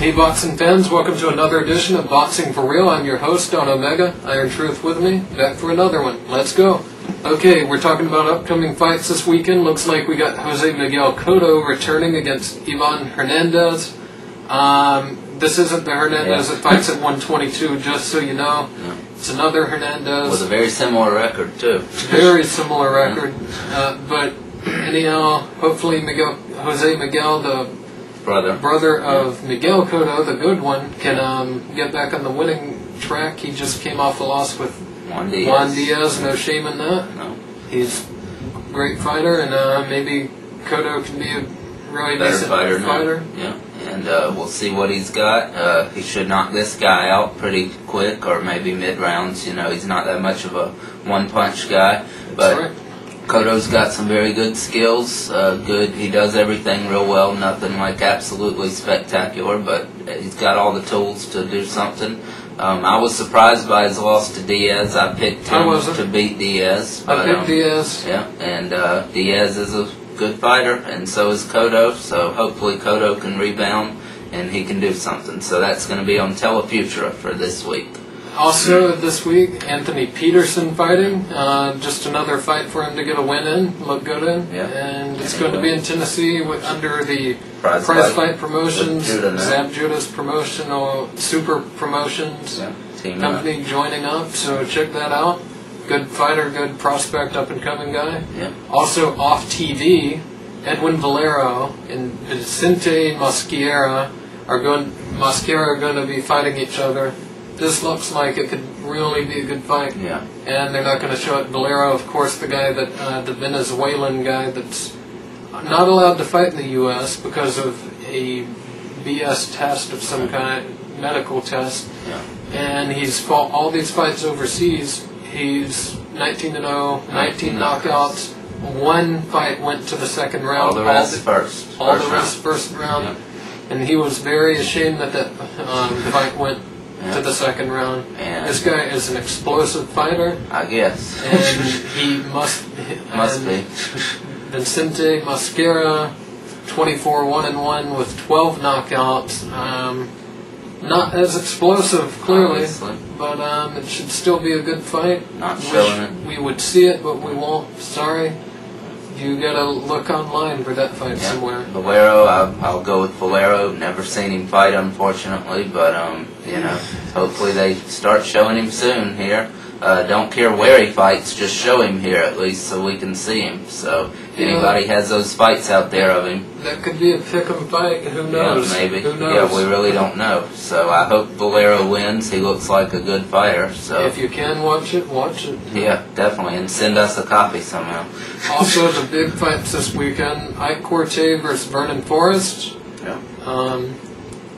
Hey boxing fans, welcome to another edition of Boxing for Real. I'm your host, Don Omega. Iron Truth with me, back for another one. Let's go. Okay, we're talking about upcoming fights this weekend. Looks like we got Jose Miguel Cotto returning against Ivan Hernandez. Um, this isn't the Hernandez Yeah. that fights at 122, just so you know. It's another Hernandez. With a very similar record too. Very similar record. Uh, but anyhow, hopefully Miguel, Jose Miguel, the Brother. brother of Miguel Cotto, the good one, can um, get back on the winning track. He just came off a loss with Juan Diaz. Juan Diaz. No shame in that. No. He's a great fighter, and uh, maybe Cotto can be a really Better decent fighter fighter. Yeah. And uh, we'll see what he's got. Uh, he should knock this guy out pretty quick or maybe mid rounds. You know, he's not that much of a one punch guy. But right. Cotto's got some very good skills. Uh, good, he does everything real well. Nothing like absolutely spectacular, but he's got all the tools to do something. Um, I was surprised by his loss to Diaz. I picked him wasn't. to beat Diaz. I picked um, Diaz. yeah, and uh, Diaz is a good fighter, and so is Cotto. So hopefully Cotto can rebound and he can do something. So that's going to be on Telefutura for this week. Also this week, Anthony Peterson fighting. Uh, just another fight for him to get a win in, look good in. Yeah. And it's going to be in Tennessee with, under the Prize, Prize fight. Fight Promotions, Judah. Zab Judah's promotional super promotions Yeah, up. company joining up. So check that out. Good fighter, good prospect, up and coming guy. Yeah. Also off TV, Edwin Valero and Vicente Mosquera are going. Mosquera are going to be fighting each other. This looks like it could really be a good fight, Yeah. and they're not going to show it. Valero, of course, the guy that uh, the Venezuelan guy that's not allowed to fight in the U.S. because of a BS test of some kind, medical test Yeah. and he's fought all these fights overseas. He's 19 and 0, 19 knockouts. One fight went to the second round. All the rest the, first. all first the rest first round. Yeah. And he was very ashamed that that um, fight went Yeah. to the second round. And- This guy is an explosive fighter, I guess. and he must Must be. Vincente Mosquera, 24 1 and 1 with 12 knockouts. Um, not as explosive, clearly, Obviously. but um, it should still be a good fight. Not showing it. We would see it, but we won't. Sorry. You gotta look online for that fight Yeah. somewhere. Valero, I, I'll go with Valero. Never seen him fight, unfortunately, but um, you know, hopefully they start showing him soon here. Uh, don't care where he fights, just show him here at least so we can see him. So if anybody has those fights out there of him, That could be a pick'em fight. Who knows? yeah, maybe. Who knows? Yeah, we really don't know. So I hope Valero wins. He looks like a good fighter. So If you can watch it, watch it. yeah, definitely, and send us a copy somehow. Also, the big fights this weekend: Ike Quartey versus Vernon Forrest. Yeah. Um,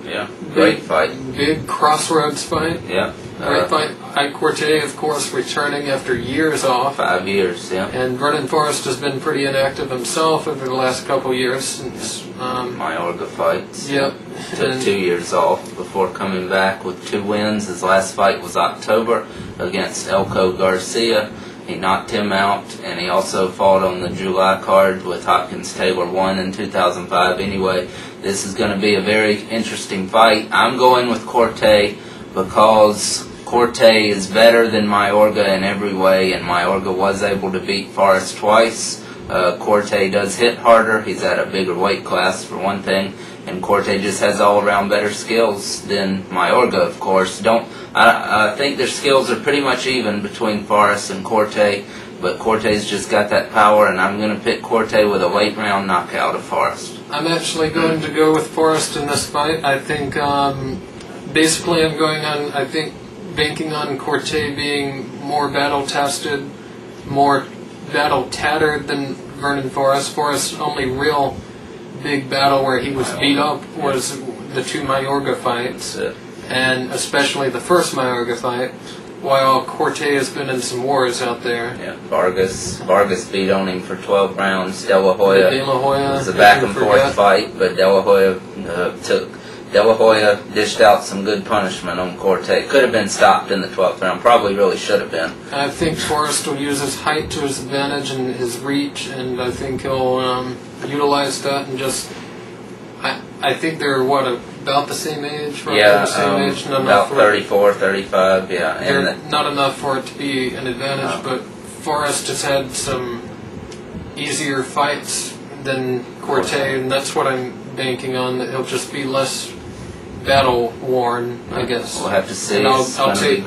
Yeah, great big- fight. Big crossroads fight. Yeah, Great uh, fight. Ike Quartey, of course, returning after years off. five years. Yeah. And Vernon Forrest has been pretty inactive himself over the last couple years since. Um, Mayorga fights. yep. Took And- two years off before coming back with two wins. His last fight was October against Elco Garcia. He knocked him out, and he also fought on the July card with Hopkins Taylor one in 2005. Anyway, this is going to be a very interesting fight. I'm going with Quartey because Quartey is better than Mayorga in every way, and Mayorga was able to beat Forrest twice. Uh, Quartey does hit harder. He's at a bigger weight class for one thing, and Quartey just has all around better skills than Mayorga, of course. Don't I, I think their skills are pretty much even between Forrest and Quartey, but Quartey's just got that power, and I'm going to pick Quartey with a late round knockout of Forrest. I'm actually going to go with Forrest in this fight. I think, um, basically, I'm going on, I think, banking on Quartey being more battle tested, more battle tattered than Vernon Forrest. Forrest's only real big battle where he was beat up was the two Mayorga fights, and especially the first Mayorga fight, while Quartey has been in some wars out there. Yeah, Vargas Vargas beat on him for 12 rounds. De La Hoya De La Hoya, It was a back and forget. forth fight, but De La Hoya uh, took De La Hoya dished out some good punishment on Quartey. Could have been stopped in the 12th round. Probably really should have been. I think Forrest will use his height to his advantage and his reach, and I think he'll um, utilize that and just. I I think they're what about the same age, roughly Yeah, the same um, age, not about enough for 34, 35, yeah. And not enough for it to be an advantage. No. But Forrest has had some easier fights than Quartey, and that's what I'm banking on. That he'll just be less battle worn, I guess. we'll have to see. And I'll- I'll take-.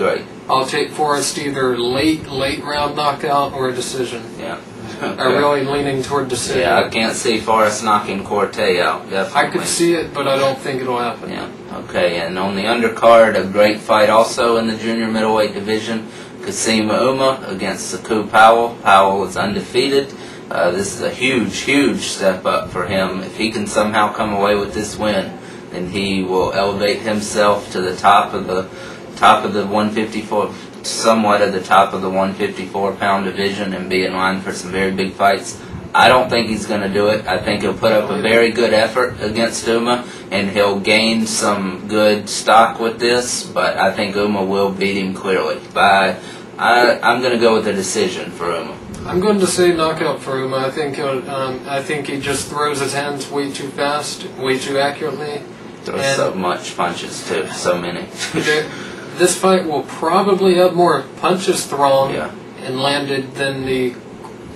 I'll take Forrest either late, late round knockout or a decision. Yeah. I'm really leaning toward decision. Yeah, I can't see Forrest knocking Quartey out. Definitely. I could see it, but I don't think it'll happen. Yeah. Okay, and on the undercard, a great fight also in the junior middleweight division. Kassim Ouma against Sechew Powell. Powell is undefeated. Uh, this is a huge, huge step up for him. If he can somehow come away with this win, then he will elevate himself to the top of the top of the 154, somewhat at the top of the 154 pound division, and be in line for some very big fights. I don't think he's going to do it. I think he'll put up a very good effort against Ouma, and he'll gain some good stock with this. But I think Ouma will beat him clearly. By I, I'm going to go with a decision for Ouma. I'm going to say knockout for Ouma. I think he'll, um, I think he just throws his hands way too fast, way too accurately. Throws so much punches too, so many. This fight will probably have more punches thrown Yeah. and landed than the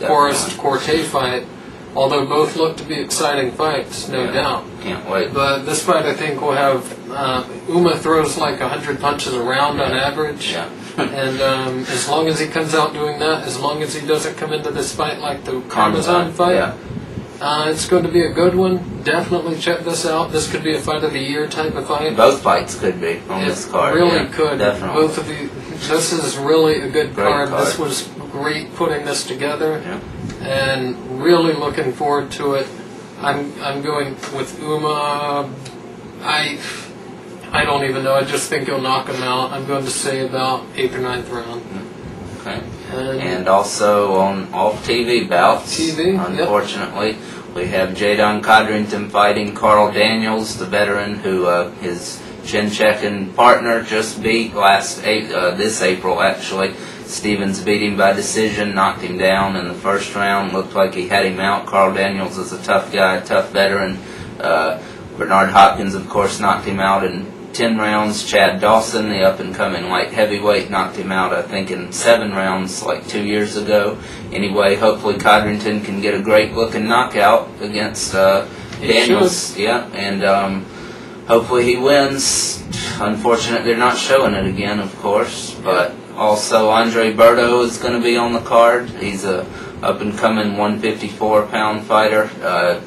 Forrest Quartey fight. Although both look to be exciting fights, no Yeah. doubt. Can't wait. But this fight, I think, will have uh, Ouma throws like hundred punches a round on average. Yeah. And um, as long as he comes out doing that, as long as he doesn't come into this fight like the Karmazin fight, Yeah. Uh, it's going to be a good one. Definitely check this out. This could be a fight of the year type of fight. Both fights could be on It this card. really yeah, could. Definitely. Both of the. This is really a good card. card. This was great putting this together, Yeah. and really looking forward to it. I'm I'm going with Ouma. I I don't even know. I just think he'll knock him out. I'm going to say about eighth or ninth round. Okay. And, And also on off TV bouts, TV, yep. unfortunately, we have Jaidon Codrington fighting Carl Daniels, the veteran who uh, his chin checking partner just beat last A- uh, this April actually. Stevens beat him by decision, knocked him down in the first round. Looked like he had him out. Carl Daniels is a tough guy, tough veteran. Uh, Bernard Hopkins, of course, knocked him out in 10 rounds. Chad Dawson, the up and coming light heavyweight, knocked him out, I think, in seven rounds like two years ago. Anyway, hopefully Codrington can get a great looking knockout against uh, Daniels. Yeah, and um, hopefully he wins. Unfortunate they're not showing it again, of course, but also Andre Berto is going to be on the card. He's a up and coming 154 pound fighter. Uh,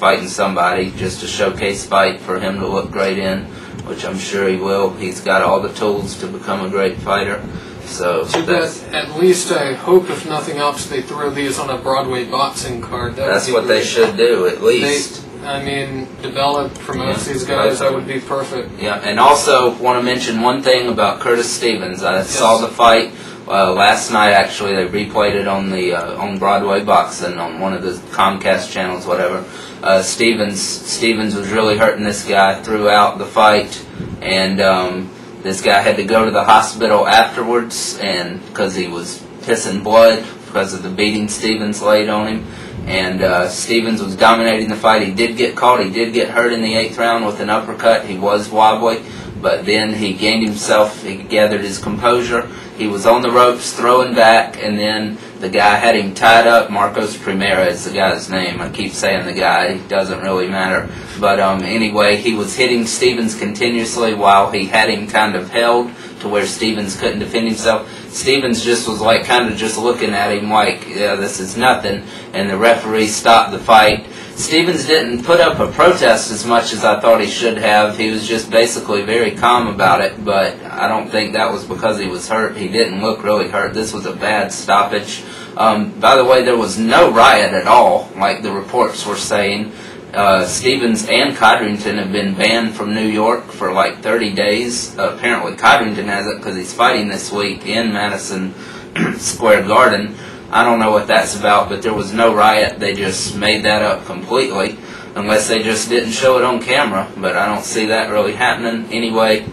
fighting somebody just a showcase fight for him to look great in, which I'm sure he will. He's got all the tools to become a great fighter. So Too that's, bad. At least I hope, if nothing else, they throw these on a Broadway boxing card. That that's what they should do at They, least. I mean, develop, promote Yeah. these guys. That would be perfect. Yeah, and also want to mention one thing about Curtis Stevens. I saw the fight uh, last night. Actually, they replayed it on the uh, on Broadway Boxing on one of the Comcast channels, whatever. Uh, Stevens Stevens was really hurting this guy throughout the fight, and um, this guy had to go to the hospital afterwards, and because he was pissing blood because of the beating Stevens laid on him. And uh, Stevens was dominating the fight. He did get caught. He did get hurt in the eighth round with an uppercut. He was wobbly, but then he gained himself. He gathered his composure. He was on the ropes, throwing back, and then the guy had him tied up. Marcos Primera is the guy's name. I keep saying the guy. It doesn't really matter. But um, anyway, he was hitting Stevens continuously while he had him kind of held to where Stevens couldn't defend himself. Stevens just was like kind of just looking at him like, yeah, this is nothing. And the referee stopped the fight. Stevens didn't put up a protest as much as I thought he should have. He was just basically very calm about it, but I don't think that was because he was hurt. He didn't look really hurt. This was a bad stoppage. Um, by the way, there was no riot at all, like the reports were saying. Uh, Stevens and Codrington have been banned from New York for like 30 days. Uh, apparently, Codrington hasn't because he's fighting this week in Madison Square Garden. I don't know what that's about, but there was no riot. They just made that up completely, unless they just didn't show it on camera. But I don't see that really happening. Anyway,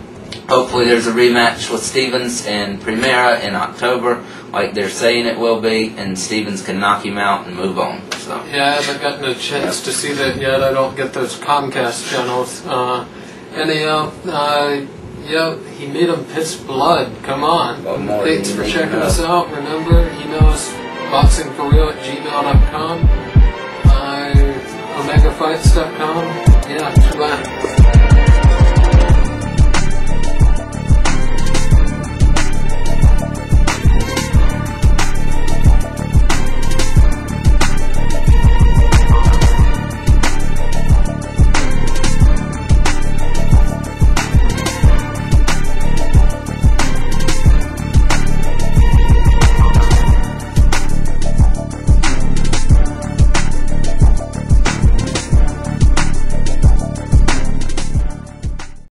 Hopefully there's a rematch with Stevens in Primera in October, like they're saying it will be, and Stevens can knock him out and move on. So yeah, I haven't gotten a chance to see that yet. I don't get those Comcast channels. Uh, anyhow, uh, yeah, he made him piss blood. Come on. Thanks for checking us out. Remember, you know us, boxingforreal at gmail.com, uh, omegafights.com. Yeah, bye.